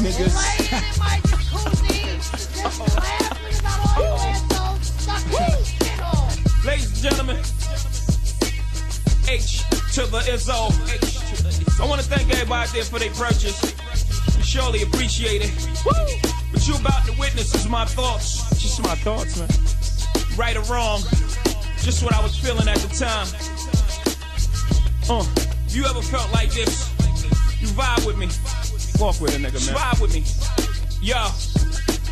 niggas. Ladies and gentlemen, H to the Izzo. I want to thank everybody there for their purchase. We surely appreciate it. Woo! But you about to witness is my thoughts. Just my thoughts, man. Right or wrong, just what I was feeling at the time. Uh, you ever felt like this? You vibe with me. Walk with a nigga, man. Vibe with me. Yo.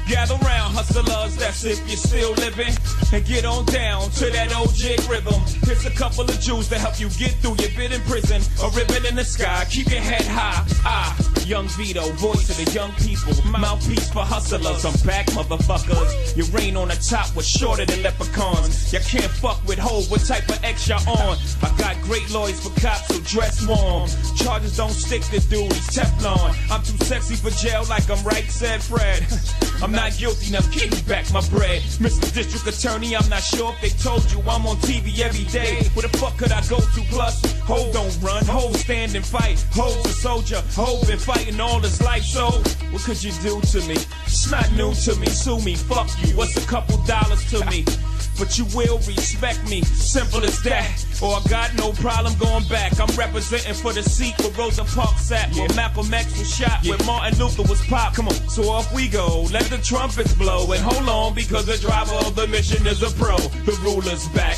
Gather round, hustlers, that's if you're still living. And get on down to that old Jigga rhythm. Here's a couple of Jews to help you get through your bit in prison. A ribbon in the sky, keep your head high. Ah, young Vito, voice of the young people. Mouthpiece for hustlers, I'm back, motherfuckers. Your reign on the top was shorter than leprechauns. You can't fuck with hoes, what type of X y'all on? I got great lawyers for cops who dress warm. Charges don't stick to dudes, Teflon. I'm too sexy for jail like I'm Right Said Fred. I'm not guilty, now give me back my bread. Mr. District Attorney, I'm not sure if they told you I'm on TV every day. Where the fuck could I go to? Plus, Hov don't run, Hov stand and fight. Hov's a soldier, Hov been fighting all his life. So, what could you do to me? It's not new to me, sue me, fuck you. What's a couple dollars to me? But you will respect me, simple as that. Or I got no problem going back. I'm representing for the seat where Rosa Parks sat, where Malcolm X was shot, where Martin Luther was popped. Come on, so off we go. Let the trumpets blow and hold on because the driver of the mission is a pro. The ruler's back.